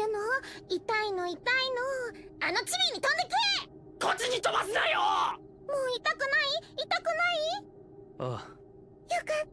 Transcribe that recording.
やの痛いの痛いの。あのチビに飛んでくれ！こっちに飛ばすなよ！もう痛くない？痛くない？ああ。よかっ